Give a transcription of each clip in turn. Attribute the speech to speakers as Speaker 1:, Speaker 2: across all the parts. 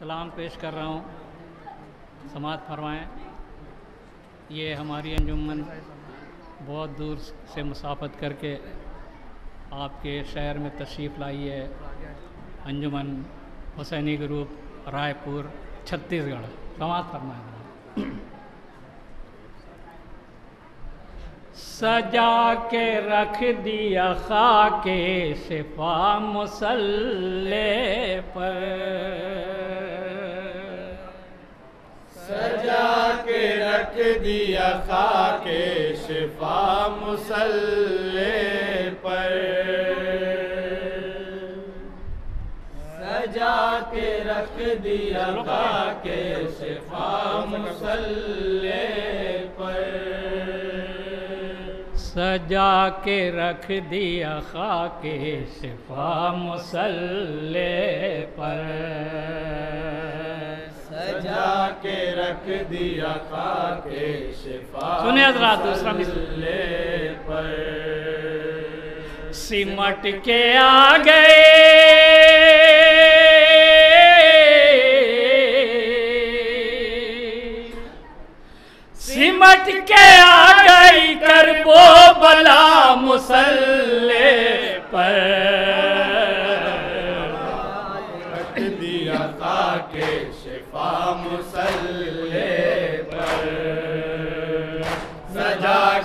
Speaker 1: सलाम पेश कर रहा हूँ। समात फरमाएँ। ये हमारी अंजुमन बहुत दूर से मुसाफत करके आपके शहर में तशरीफ़ लाई है। अंजुमन हुसैनी ग्रुप, रायपुर, छत्तीसगढ़। समात फरमाएँ। सजा के रख दिया खाके शिफा मुसल्ले पर।
Speaker 2: दिया खाके शिफा मुसल्ले पर। सजा के रख दिया खाके शिफा मुसल्ले पर।
Speaker 1: सजा के रख दिया खाके शिफा मुसल्ले पर।
Speaker 2: सजा के रख दिया खाके शिफा
Speaker 1: सुनिए हजरात दूसरा मिसल
Speaker 2: पर।
Speaker 1: सिमट के आ गए। सिमट के आ गई कर वो बला मुसल्ले पर।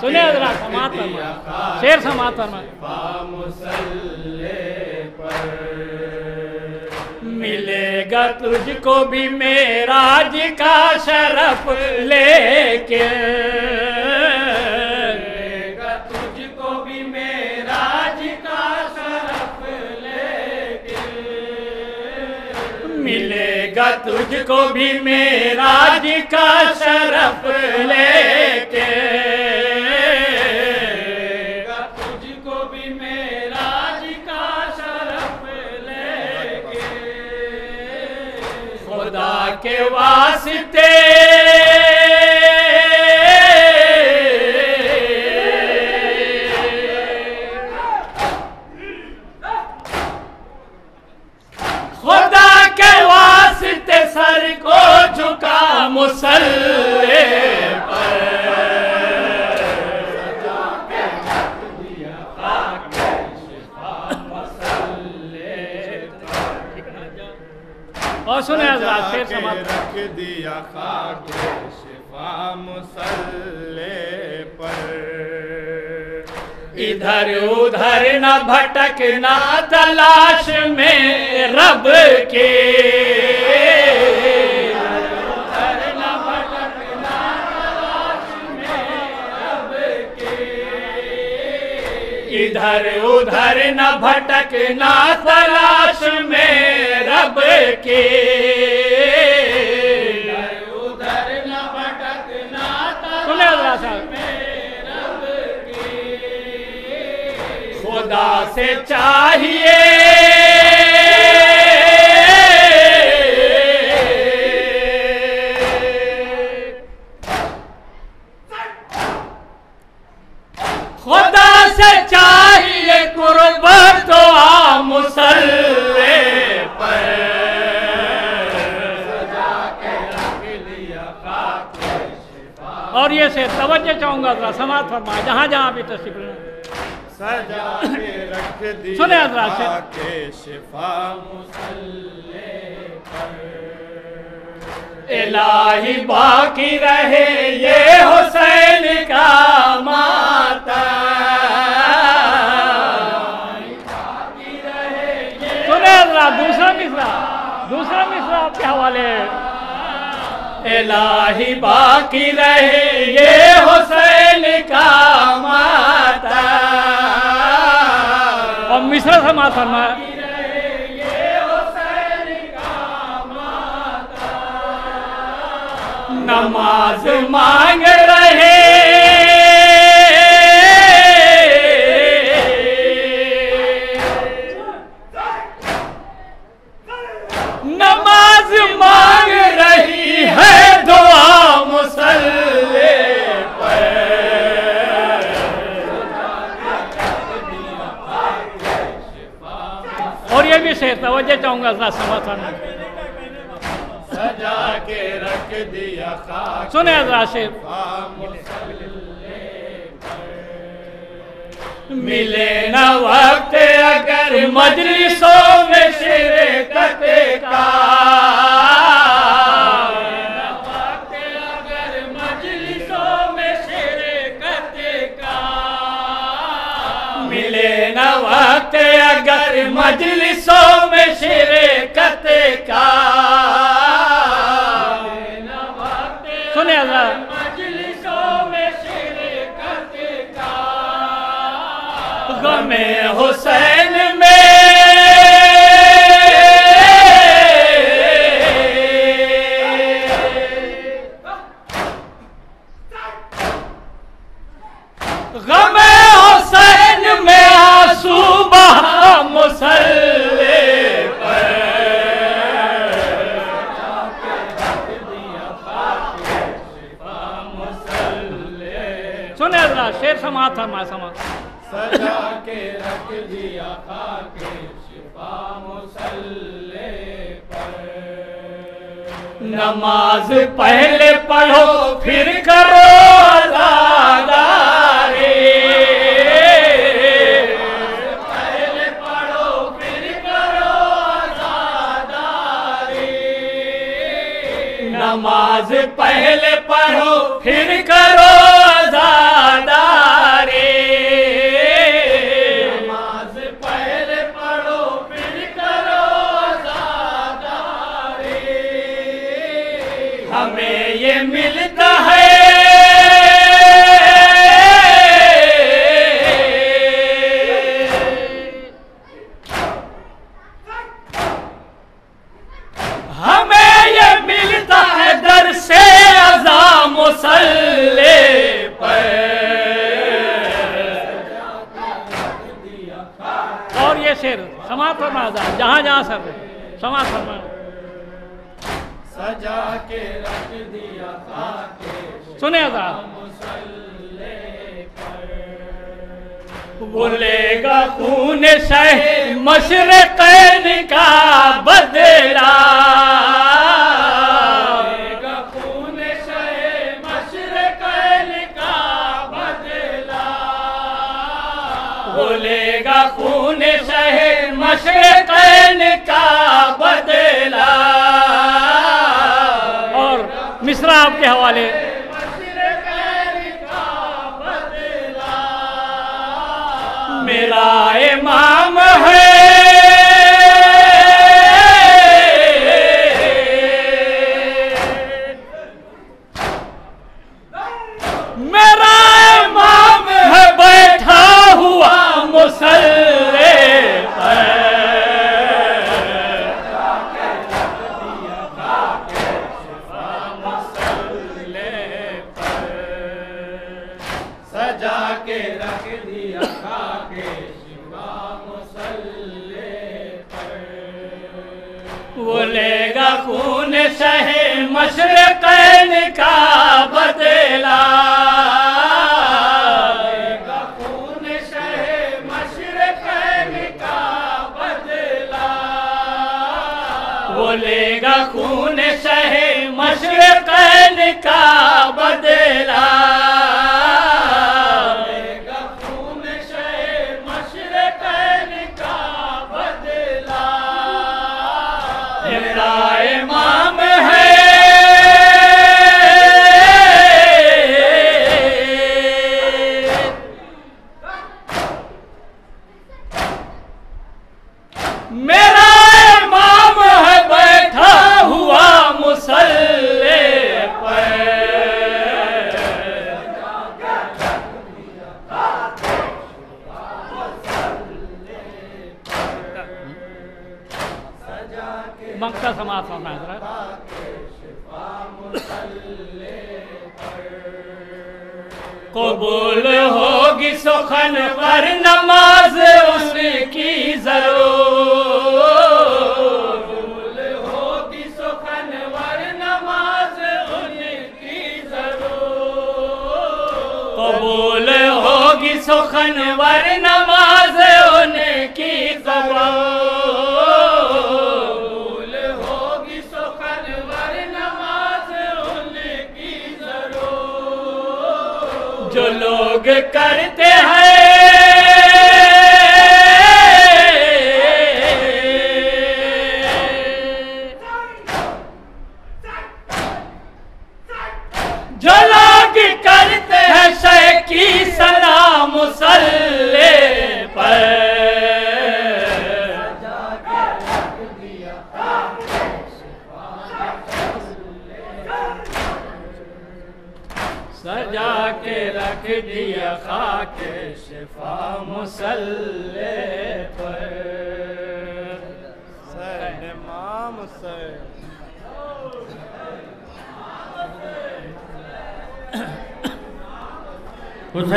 Speaker 2: सजा के
Speaker 1: सुनिए हजरात
Speaker 2: रख
Speaker 1: समात
Speaker 2: दिया
Speaker 1: फरमाए
Speaker 2: खाके
Speaker 1: शेर समात फरमाए
Speaker 2: मुसल्ले पर
Speaker 1: मिलेगा तुझको भी मेराज का शरफ लेके।
Speaker 2: मिलेगा तुझको भी मेराज का शरफ लेके।
Speaker 1: वास्ते। खुदा के वास्ते सर को झुका मुसल्ले। शेर समाप्त।
Speaker 2: रख दिया खाके शिफा मुसल्ले पर।
Speaker 1: इधर उधर न भटकना तलाश में रब के। इधर उधर न भटकना तलाश में रब के।
Speaker 2: उधर न भटकना
Speaker 1: सुने हजरात साहब। खुदा से चाहिए। खुदा से चाहिए। कुर्बत आ मुसल्ले पर। और ये से तवज्जो चाहूँगा जरा समाज फरमाए जहाँ जहाँ भी तस्वीर लें।
Speaker 2: सजा के रख दिया
Speaker 1: सुने हजरात
Speaker 2: शिफा मुसल्ले
Speaker 1: इलाही बाकी रहे ये हुसैन का माता मिसरा हवाले इलाही बाकी रहे ये हुसैन का माता। और मिसरा से माता फरमाया नमाज़ मांग रहे तवज्जो चाहूँगा जरा समाधान सजा के रख दिया
Speaker 2: सुने जरा
Speaker 1: मिले न वक्त अगर मजलिसों में शिरकत का। अगर मजलिसों में शिरकत का पहले पढ़ो फिर
Speaker 2: जहाँ जहाँ सर समा फरमाओ
Speaker 1: सजा के रख दिया ताके।
Speaker 2: सुने
Speaker 1: बोलेगा खून सह मशरकैन का बदला।
Speaker 2: मिश्रा आपके हवाले।
Speaker 1: मेरा इमाम है। हुसैन का बदला। बोलेगा खून सहे मशरकन का बदला।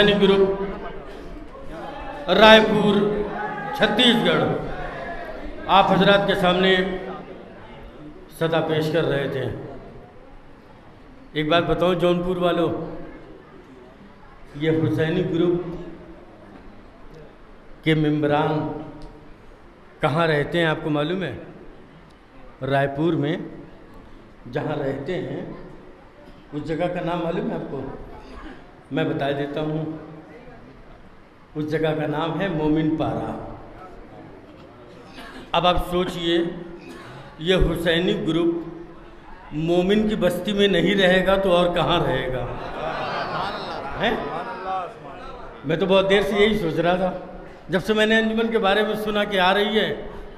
Speaker 3: हुसैनी
Speaker 4: ग्रुप रायपुर, छत्तीसगढ़, आप हजरात के सामने सदा पेश कर रहे थे। एक बात बताऊँ, जौनपुर वालों, ये हुसैनी ग्रुप के मेम्बरान कहाँ रहते हैं आपको मालूम है? रायपुर में, जहाँ रहते हैं, उस जगह का नाम मालूम है आपको? मैं बता देता हूँ, उस जगह का नाम है मोमिन पारा। अब आप सोचिए, ये हुसैनी ग्रुप मोमिन की बस्ती में नहीं रहेगा तो और कहाँ रहेगा? हैं? मैं तो बहुत देर से यही सोच रहा था। जब से मैंने अंजुमन के बारे में सुना कि आ रही है,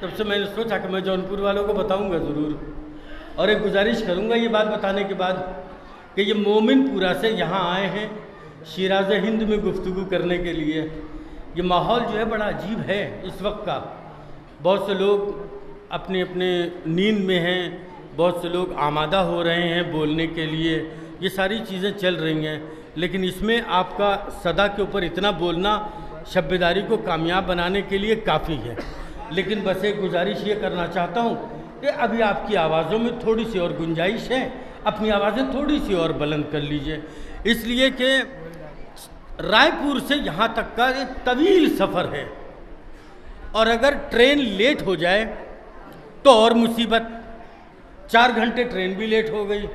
Speaker 4: तब से मैंने सोचा कि मैं जौनपुर वालों को बताऊँगा ज़रूर। और एक गुजारिश करूँगा ये बात बताने के बाद कि ये मोमिनपुरा से यहाँ आए हैं शिराज हिंद में गुफ्तगू करने के लिए। ये माहौल जो है बड़ा अजीब है इस वक्त का। बहुत से लोग अपने अपने नींद में हैं, बहुत से लोग आमादा हो रहे हैं बोलने के लिए। ये सारी चीज़ें चल रही हैं, लेकिन इसमें आपका सदा के ऊपर इतना बोलना, शब्बेदारी को कामयाब बनाने के लिए काफ़ी है। लेकिन बस एक गुजारिश ये करना चाहता हूँ कि अभी आपकी आवाज़ों में थोड़ी सी और गुंजाइश है, अपनी आवाज़ें थोड़ी सी और बुलंद कर लीजिए। इसलिए कि रायपुर से यहाँ तक का एक तवील सफ़र है। और अगर ट्रेन लेट हो जाए तो और मुसीबत। चार घंटे ट्रेन भी लेट हो गई।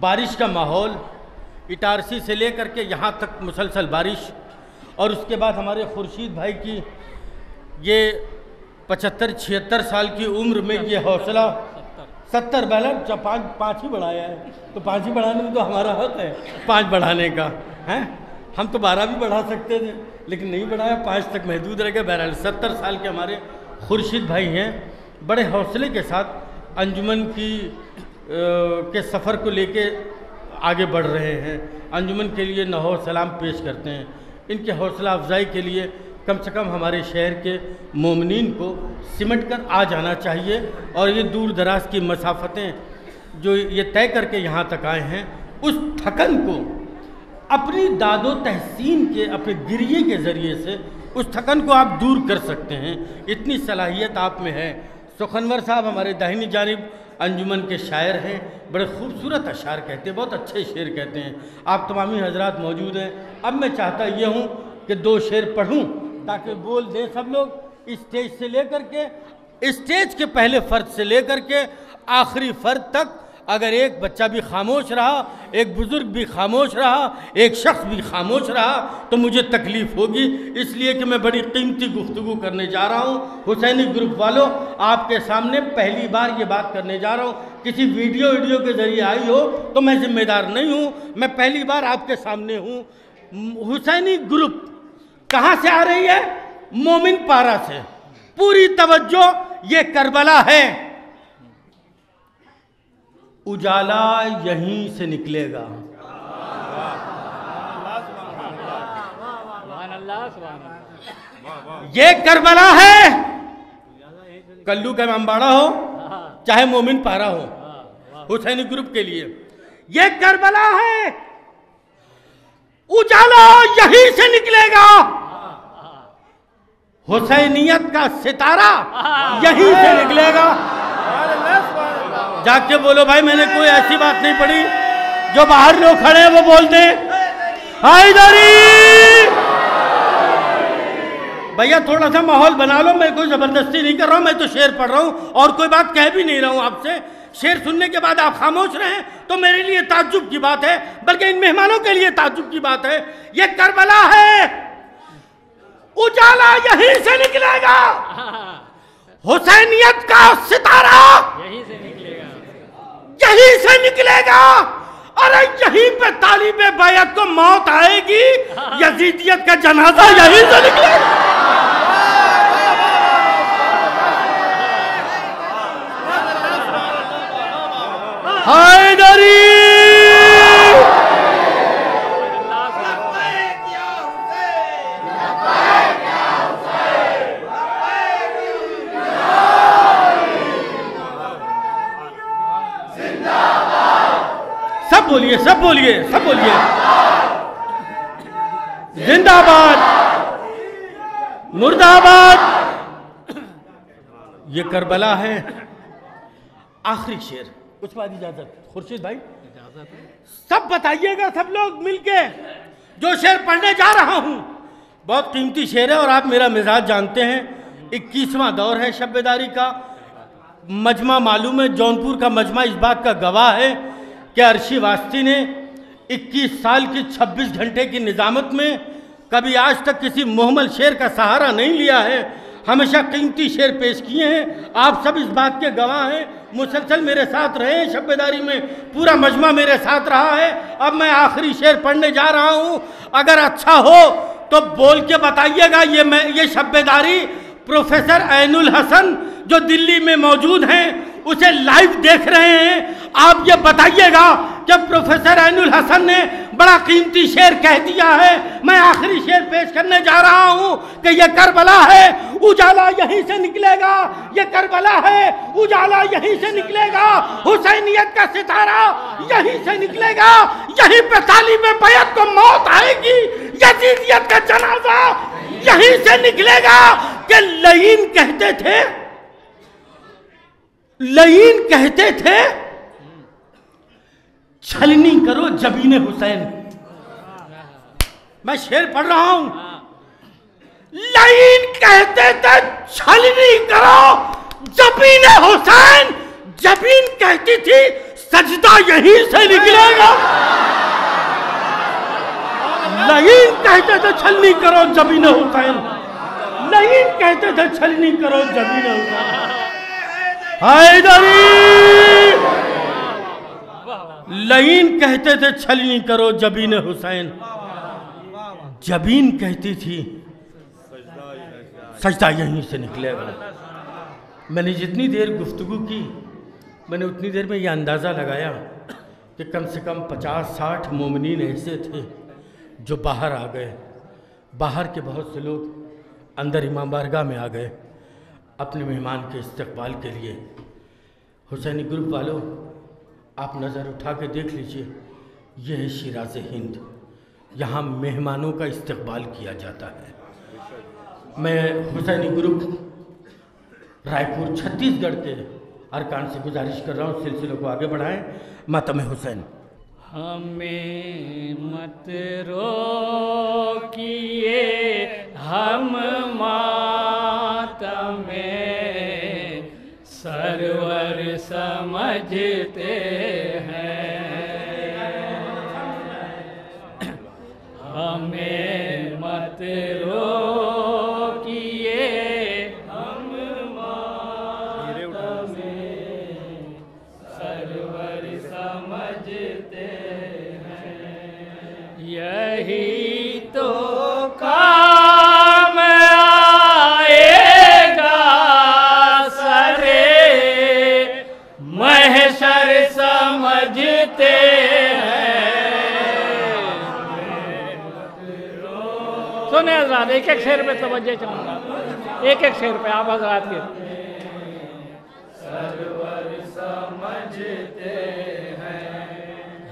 Speaker 4: बारिश का माहौल, इटारसी से लेकर के यहाँ तक मुसलसल बारिश। और उसके बाद हमारे खुर्शीद भाई की ये पचहत्तर, छिहत्तर साल की उम्र में ये हौसला, सत्तर बैलर जब पाँच पाँच ही बढ़ाया है तो पाँच ही बढ़ाने में तो हमारा हक है, पाँच बढ़ाने का, हैं? हम तो बारह भी बढ़ा सकते थे लेकिन नहीं बढ़ाया। पाँच तक महदूद रह गए। बहरहाल सत्तर साल के हमारे खुर्शीद भाई हैं। बड़े हौसले के साथ अंजुमन की आ, के सफ़र को लेके आगे बढ़ रहे हैं। अंजुमन के लिए नहो सलाम पेश करते हैं। इनके हौसला अफजाई के लिए कम से कम हमारे शहर के मोमिन को सिमट कर आ जाना चाहिए। और ये दूर दराज की मसाफतें जो ये तय करके यहाँ तक आए हैं उस थकन को अपनी दादो तहसीन के, अपने गिरिए के ज़रिए से उस थकन को आप दूर कर सकते हैं। इतनी सलाहियत आप में है। सुखनवर साहब हमारे दाहिनी जानब अंजुमन के शायर हैं। बड़े खूबसूरत अशार कहते हैं, बहुत अच्छे शेर कहते हैं। आप तमामी हजरात मौजूद हैं। अब मैं चाहता ये हूँ कि दो शेर पढ़ूँ ताकि बोल दें सब लोग स्टेज से लेकर के स्टेज के पहले फ़र्द से लेकर के, आखिरी फ़र्द तक अगर एक बच्चा भी खामोश रहा, एक बुज़ुर्ग भी खामोश रहा, एक शख्स भी खामोश रहा तो मुझे तकलीफ़ होगी। इसलिए कि मैं बड़ी कीमती गुफ्तु करने जा रहा हूँ। हुसैनी ग्रुप वालों, आपके सामने पहली बार ये बात करने जा रहा हूँ। किसी वीडियो वीडियो के ज़रिए आई हो तो मैं जिम्मेदार नहीं हूँ। मैं पहली बार आपके सामने हूँ। हुसैनी ग्रुप कहाँ से आ रही है? मोमिन पारा से। पूरी तवज्जो, ये करबला है। उजाला यहीं से निकलेगा। ये करबला है। कल्लू का अम्बाड़ा हो चाहे मोमिन पारा हो हुसैनी ग्रुप के लिए। ये करबला है। उजाला यहीं से निकलेगा। हुसैनियत का सितारा यहीं से निकलेगा। जाके बोलो भाई मैंने कोई ऐसी बात नहीं पढ़ी। जो बाहर लोग खड़े हैं वो बोल दे भैया थोड़ा सा माहौल बना लो मैं कोई ज़बरदस्ती नहीं कर रहा हूँ मैं तो शेर पढ़ रहा हूँ और कोई बात कह भी नहीं रहा हूँ आपसे। शेर सुनने के बाद आप खामोश रहे तो मेरे लिए ताज्जुब की बात है बल्कि इन मेहमानों के लिए ताज्जुब की बात है। ये करबला है। उजाला यहीं से निकलेगा। हुसैनियत का सितारा।
Speaker 1: यहीं से निकलेगा।
Speaker 4: यहीं से निकलेगा। अरे यहीं पे तालीब बैत को मौत आएगी। यजीदियत का जनाजा यहीं से निकलेगा। हाय सब बोलिए सब बोलिए सब बोलिए। जिंदाबाद। मुर्दाबाद। ये करबला है। आखिरी शेर। उसके बाद इजाज़त। खुर्शीद भाई। सब बताइएगा सब लोग मिलके। जो शेर पढ़ने जा रहा हूँ। बहुत कीमती शेर है और आप मेरा मिजाज जानते हैं। इक्कीसवां दौर है शब्बेदारी का। मजमा मालूम है जौनपुर का मजमा इस बात का गवाह है। कि अरशी वास्ती ने 21 साल की 26 घंटे की निजामत में कभी आज तक किसी मोहम्मद शेर का सहारा नहीं लिया है? हमेशा कीमती शेर पेश किए हैं। आप सब इस बात के गवाह हैं। मुसलसल मेरे साथ रहे हैं शब्बेदारी में। पूरा मजमा मेरे साथ रहा है। अब मैं आखिरी शेर पढ़ने जा रहा हूँ। अगर अच्छा हो तो बोल के बताइएगा ये मैं ये शब्बेदारी प्रोफेसर ऐनुल हसन जो दिल्ली में मौजूद हैं, उसे लाइव देख रहे हैं। आप ये बताइएगा जब प्रोफेसर ऐनुल हसन ने बड़ा कीमती शेर कह दिया है। मैं आखिरी शेर पेश करने जा रहा हूँ कि ये करबला है, उजाला यहीं से निकलेगा। ये करबला है, उजाला यहीं से निकलेगा। हुसैनियत का सितारा यहीं से निकलेगा। यहीं पे तालीम बैत को मौत आएगी। यजीदियत का जनाजा यहीं से निकलेगा। कि लईन कहते थे लईन कहते थे, छलनी करो जबीन हुसैन। मैं शेर पढ़ रहा हूँ। लईन कहते थे, छलनी करो जबीन हुसैन। जबीन कहती थी, सजदा यहीं से निकलेगा। लईन कहते थे, छलनी करो जबीन हुसैन। लईन कहते थे, छलनी करो जबीन हुसैन। लईन कहते थे, छलनी करो जबीन हुसैन। जबीन कहती थी, सजदा यहीं से निकलेगा मैंने जितनी देर गुफ्तगु की, मैंने उतनी देर में यह अंदाज़ा लगाया कि कम से कम पचास साठ मोमिन ऐसे थे जो बाहर आ गए। बाहर के बहुत से लोग अंदर इमाम बारगाह में आ गए। अपने मेहमान के इस्तकबाल के लिए। हुसैनी ग्रुप वालों, आप नज़र उठा के देख लीजिए, यह है शराज हिंद। यहाँ मेहमानों का इस्तकबाल किया जाता है। मैं हुसैनी ग्रुप रायपुर, छत्तीसगढ़ के अरकान से गुजारिश कर रहा हूँ, सिलसिले को आगे बढ़ाएँ। मातम हुसैन।
Speaker 1: हमें मत रोकिए हम मातमे सरवर समझते हैं। हमें मत एक एक शेर पे तवज्जो चाहूँगा। एक एक शेर पे आप हजरात के। समझते हैं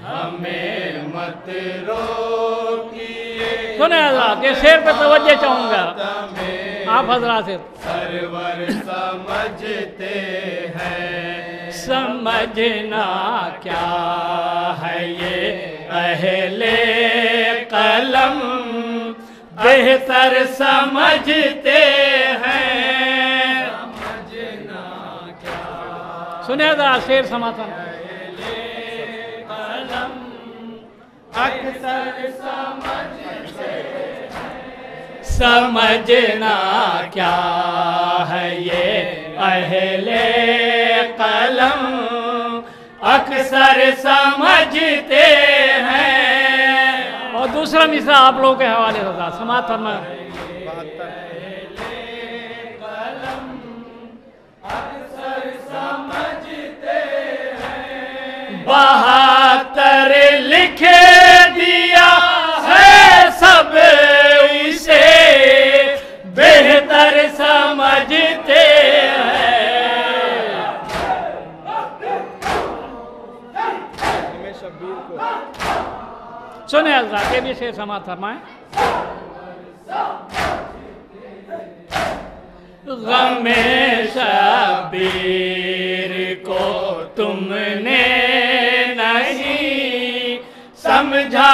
Speaker 1: हमें मत रोकिए। सुने हजरात ये शेर पे तवज्जो चाहूँगा। आप हजरात से।
Speaker 2: सरवर समझते हैं
Speaker 1: समझना क्या है ये? अहले कलम बेहतर समझते हैं। सुने जरा शेर समाधान
Speaker 2: अक्सर समझना क्या है ये अहले कलम? अक्सर समझते
Speaker 1: दूसरा मिसरा आप लोगों के हवाले था। समाज फरमा
Speaker 2: बहत्तर लिखे दिया है सब इसे। बेहतर समझते
Speaker 1: सुने हजरात ये भी शेर समा फरमाए।
Speaker 2: को तुमने नहीं समझा।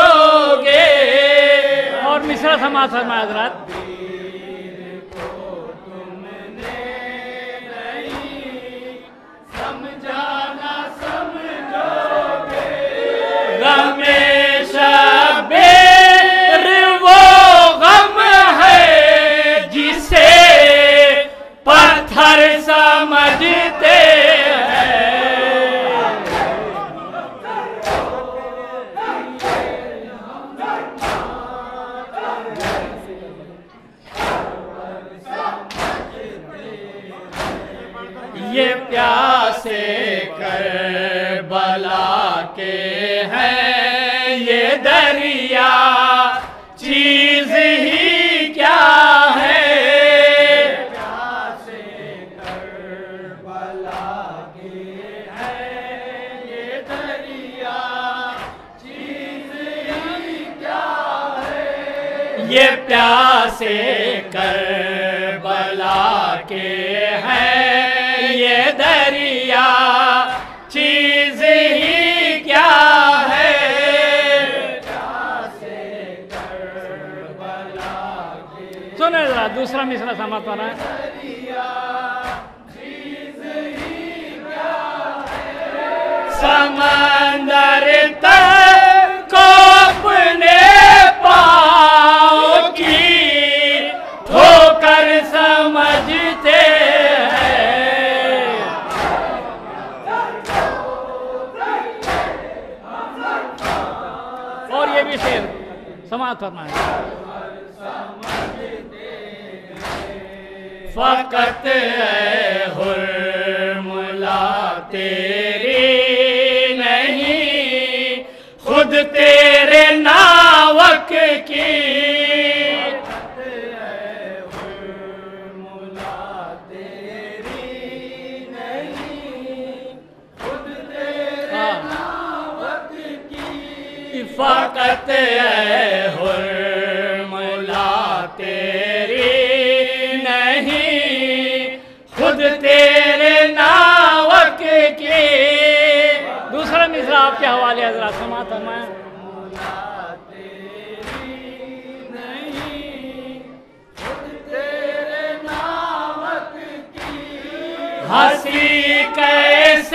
Speaker 2: समझोगे
Speaker 1: और मिश्रा समाज फरमाया हजरात।
Speaker 2: फकत है हुर्मुला तेरी नहीं। खुद तेरे नावक की।
Speaker 1: दूसरा मिसरा, आपके हवाले हजरा समाज फरमाए
Speaker 2: हँसी कैसे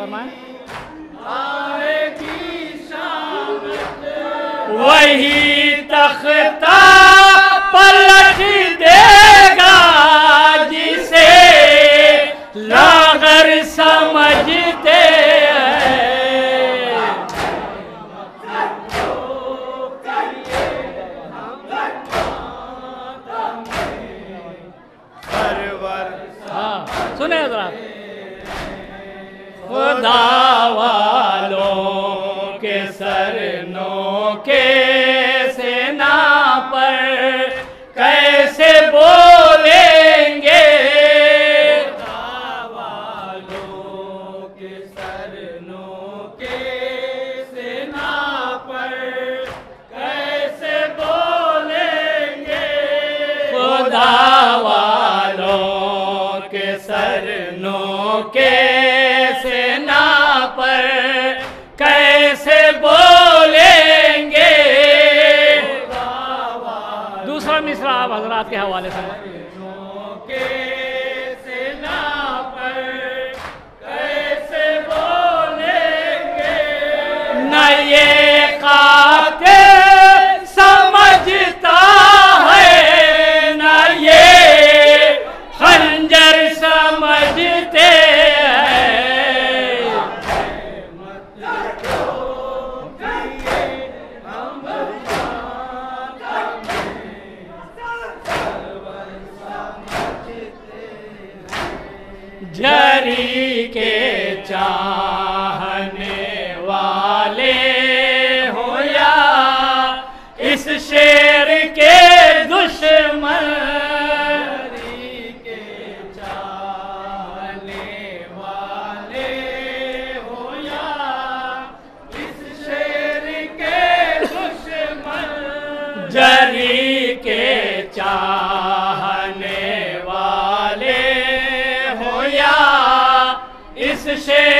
Speaker 2: फरमाए।
Speaker 1: वही तख्ता
Speaker 2: मिश्रा आप हजरात के हवाले से।
Speaker 1: इस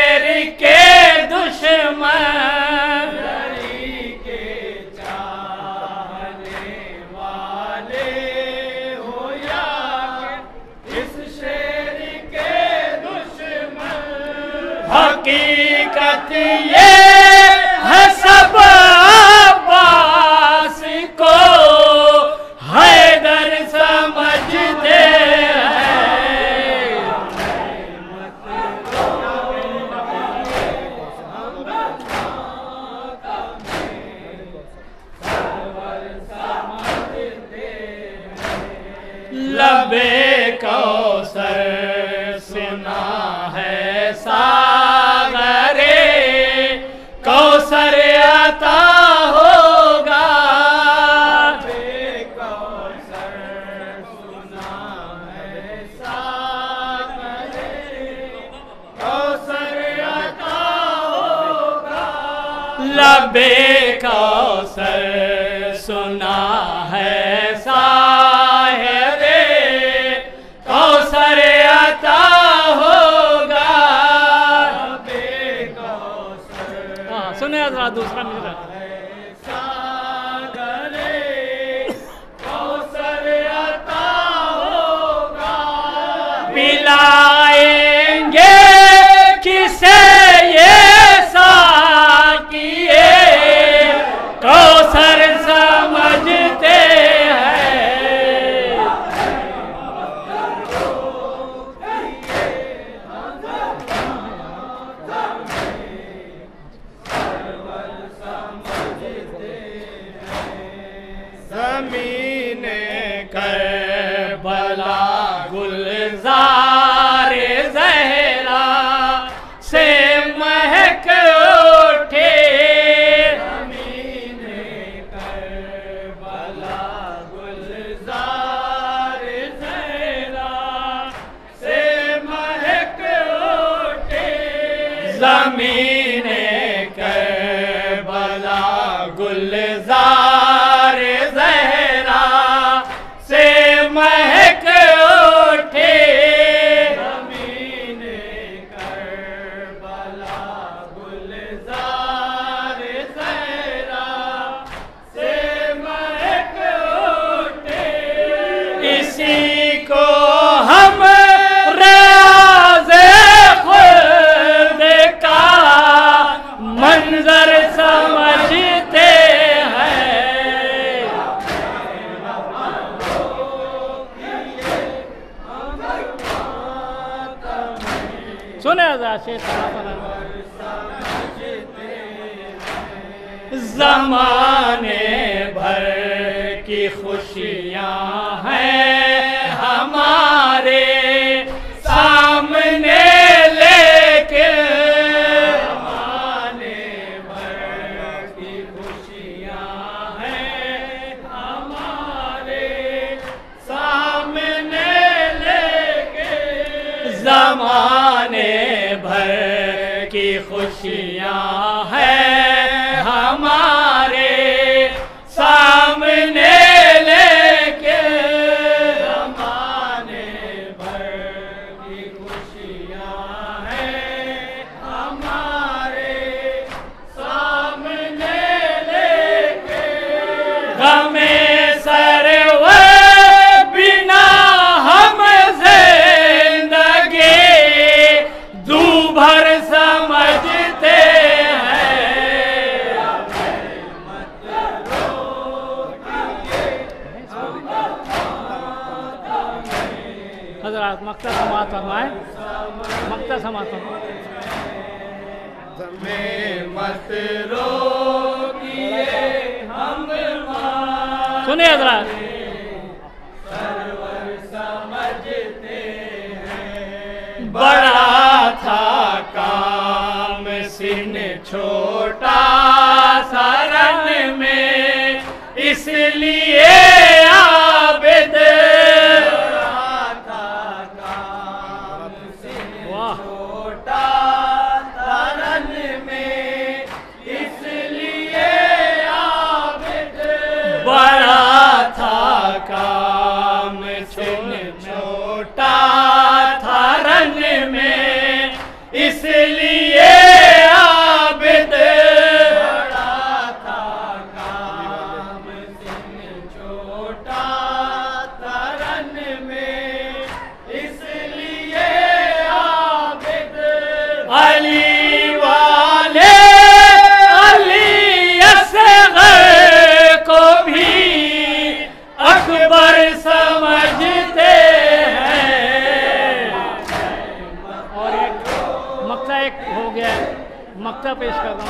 Speaker 1: समाता
Speaker 2: हूँ।
Speaker 1: सुनिए जरा। पेश कर रहा हूँ।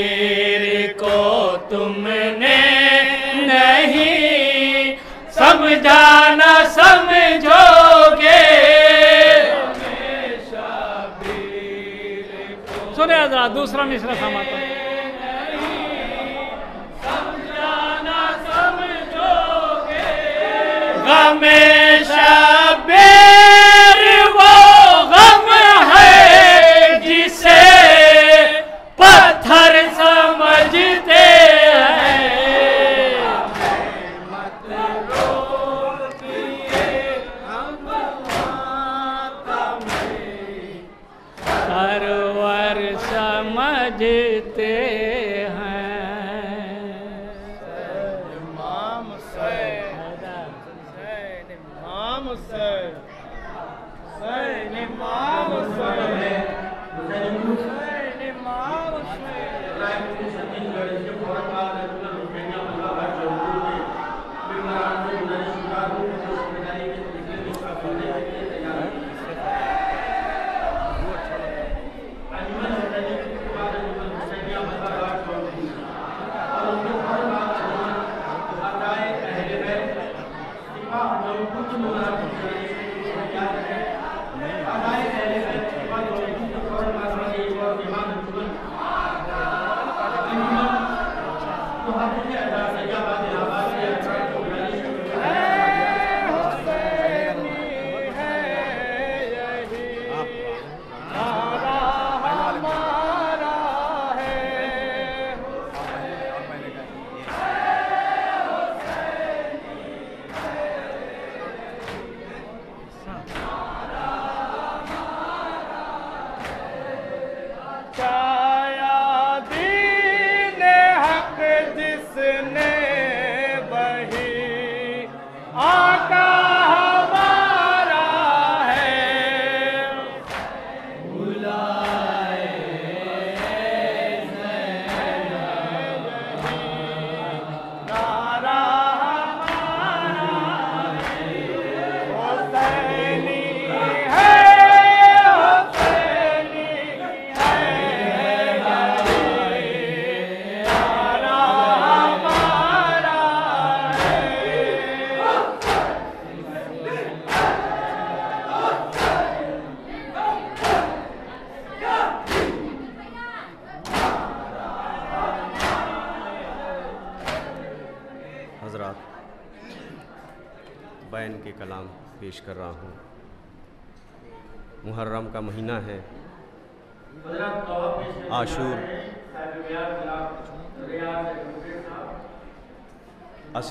Speaker 1: दूसरा मिसरा समाता
Speaker 5: समझोगे Amém.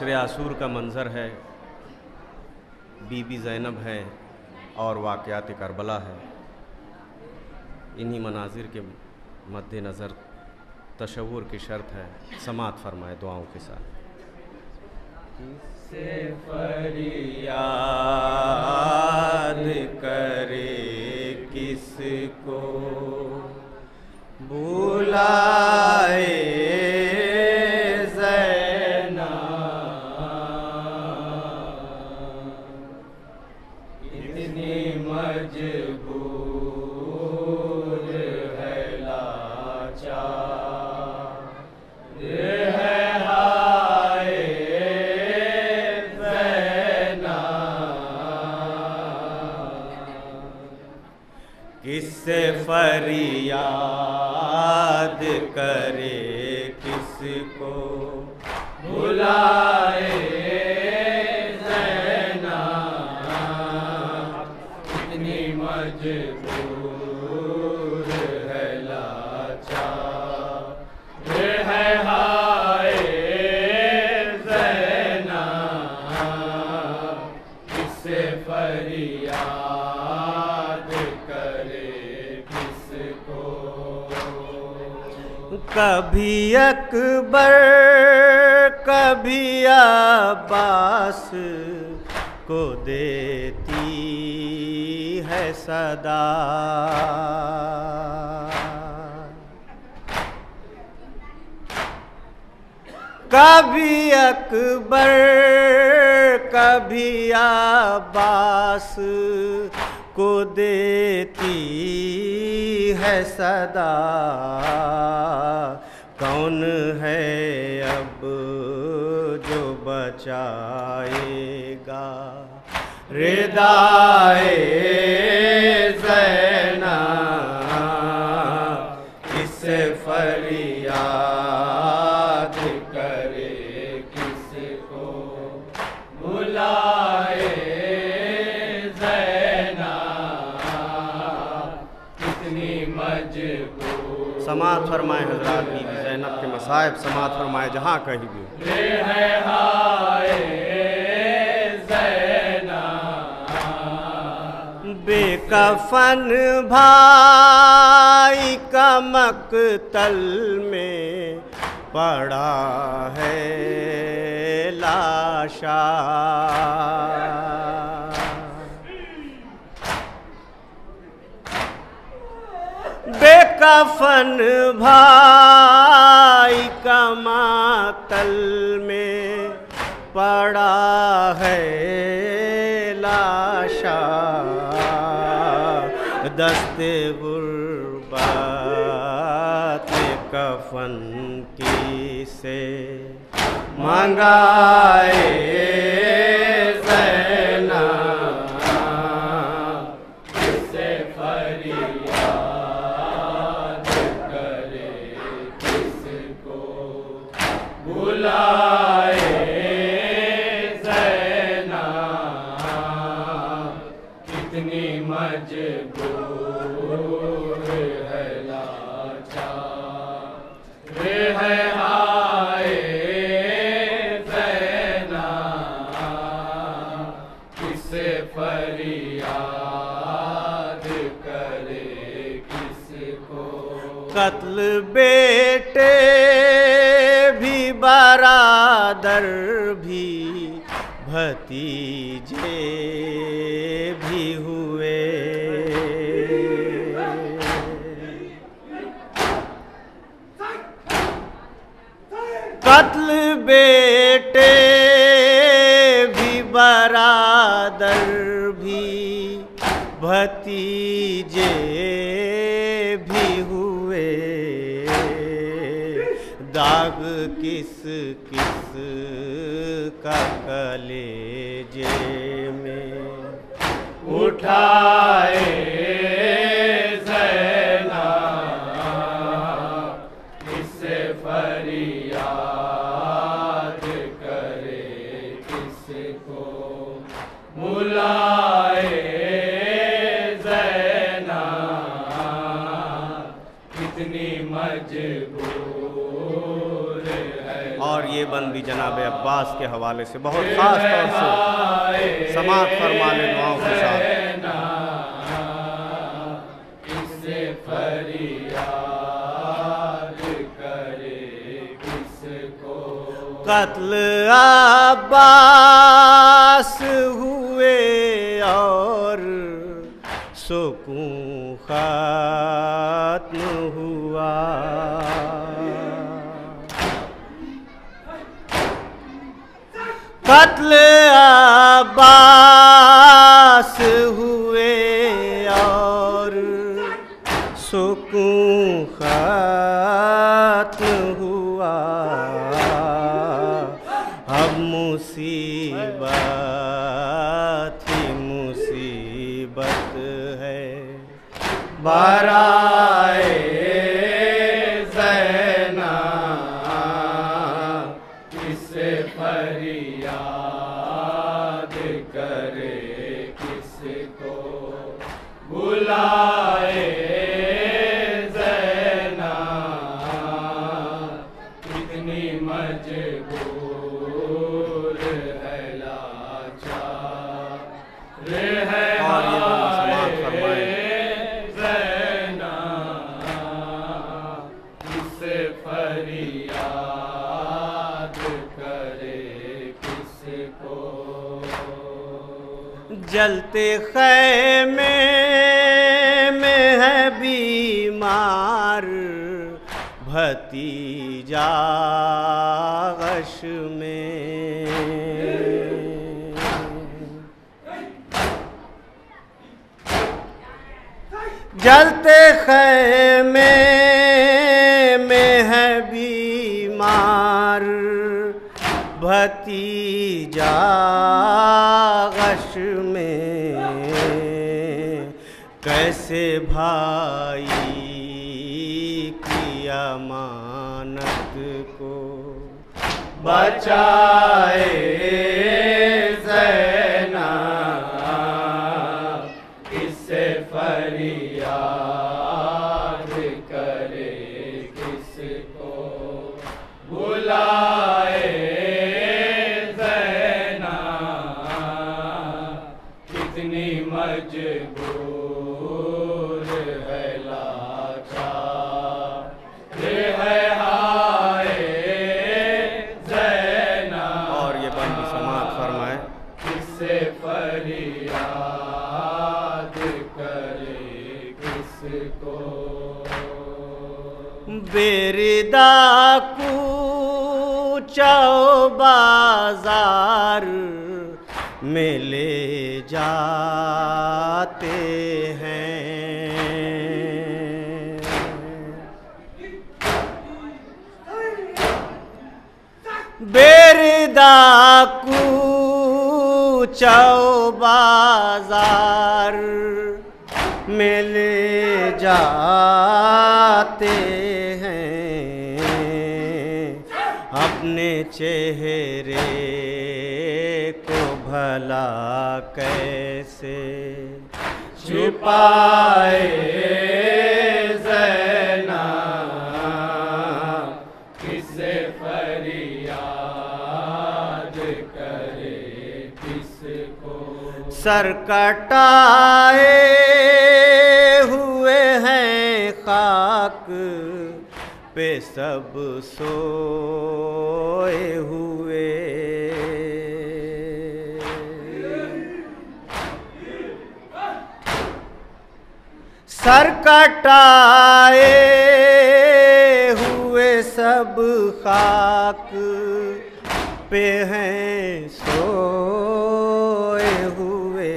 Speaker 5: असर आसूर का मंज़र है, बीबी ज़ैनब है और वाक़ात करबला है। इन्हीं मनाजिर के मद्देनज़र तशवुर की शर्त है, समात फरमाए दुआओं के साथ।
Speaker 2: से फरियाद करे, किसको बुलाए कभी अकबर कभी अब्बास को देती है सदा। कभी अकबर कभी अब्बास को देती है सदा। कौन है अब जो बचाएगा? हृदय ज़ैना फरमाए, हजरात बीबी जैनब के मसायब समात फरमाए, जहाँ कहीं भी
Speaker 5: बेकफन भाई का मकतल में पड़ा है लाशा। बेकफन भाई का मातल में पड़ा है लाशा। दस्ते गुर्बत कफन की से मंगाए बरादर भी भतीजे भी हुए। कत्ल बेटे भी, बरादर भी, भतीजे भी हुए। दाग किस का कलेजे में
Speaker 6: उठाए
Speaker 5: बंदी जनाब अब्बास के हवाले से बहुत खास तौर से समाज फरमा ले दुआओं के साथ। कत्ल अब्बास हुए और सुकून खत्म हुआ। कत्ल अब्बास हुए और सुकून खत्म हुआ। अब मुसीबत ही मुसीबत है। बराए भाई की अमानत को।
Speaker 2: बचाए
Speaker 5: बाज़ार में ले जाते हैं। बेरदा कूचो बाज़ार में ले जाते हैं। अपने चेहरे को भला कैसे
Speaker 2: छुपाए
Speaker 5: सर कटाए हुए हैं खाक पे सब सोए हुए सर कटाए हुए सब खाक पे हैं सोए हुए।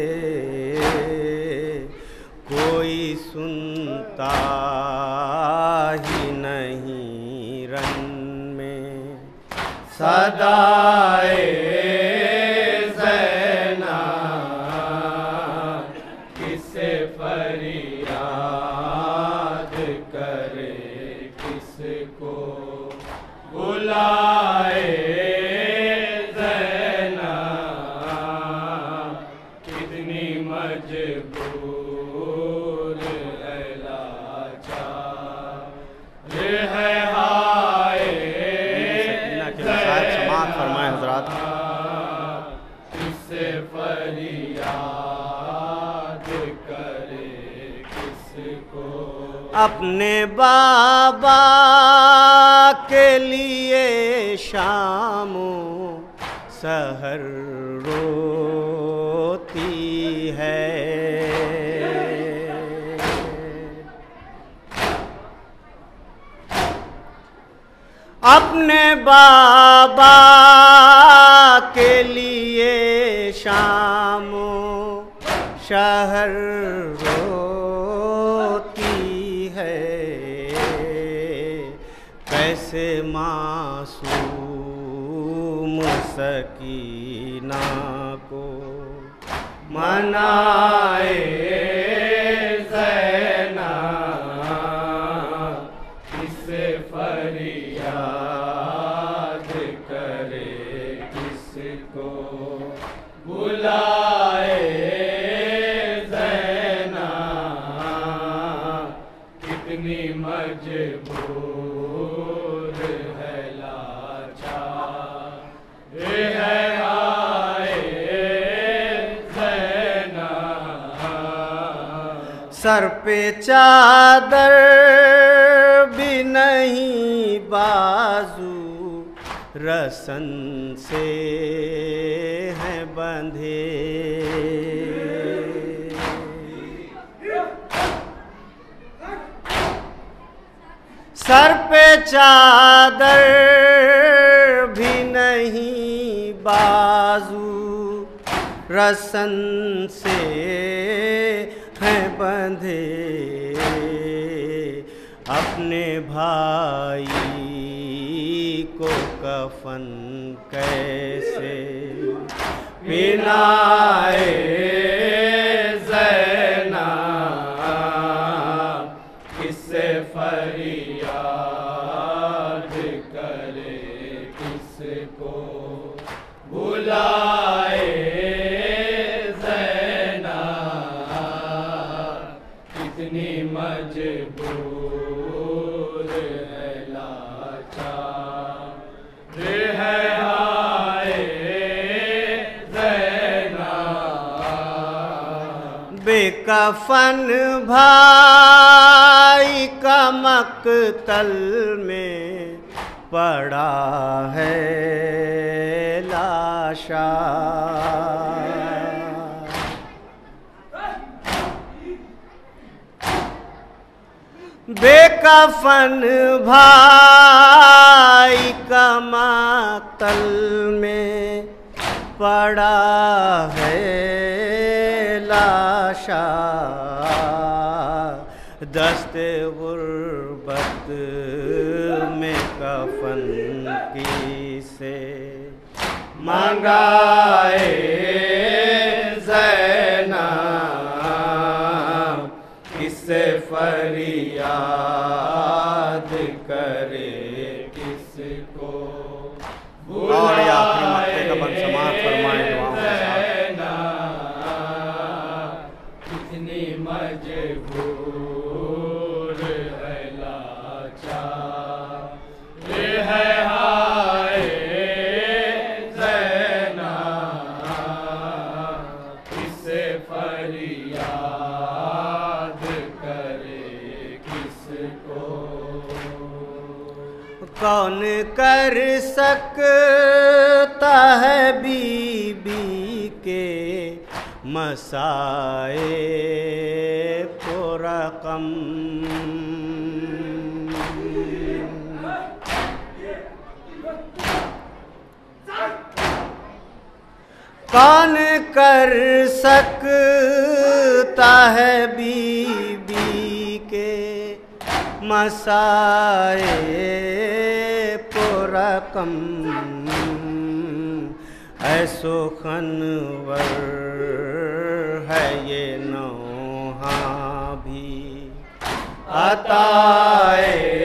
Speaker 5: कोई सुनता ही नहीं रन में।
Speaker 2: सदाए
Speaker 5: अपने बाबा के लिए शाम सहर रोती है। अपने बाबा के लिए शाम शहर सकीना को मनाए सर पे चादर भी नहीं बाजू, रसन से हैं बंधे। सर पे चादर भी नहीं बाजू, रसन से बंधे अपने भाई को कफन कैसे? पिनाए बेकफन भाई का मकतल में पड़ा है लाशा। बेकफन भाई का मातल में पड़ा है लाशा दस्ते गुर्बत में कफन की से मंगाए सकता है बीबी के मसाए को रकम कौन कर सकता है बीबी के मसाए पुरकम ऐसो वर है ये नौहा भी। अताए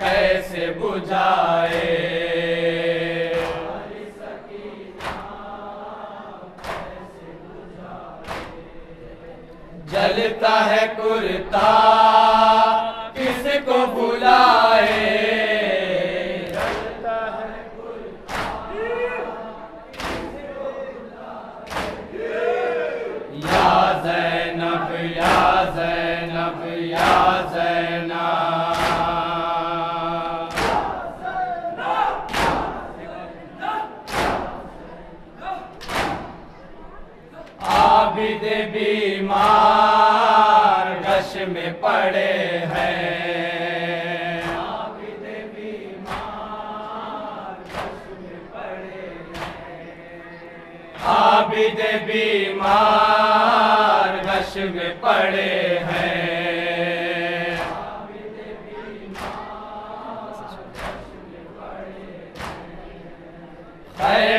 Speaker 1: कैसे बुझाए? जलता है कुर्ता किसको बुलाए? पड़े हैं। आबिद बीमार गश में पड़े हैं।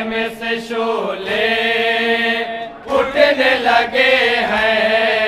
Speaker 1: में से शोले उठने लगे हैं।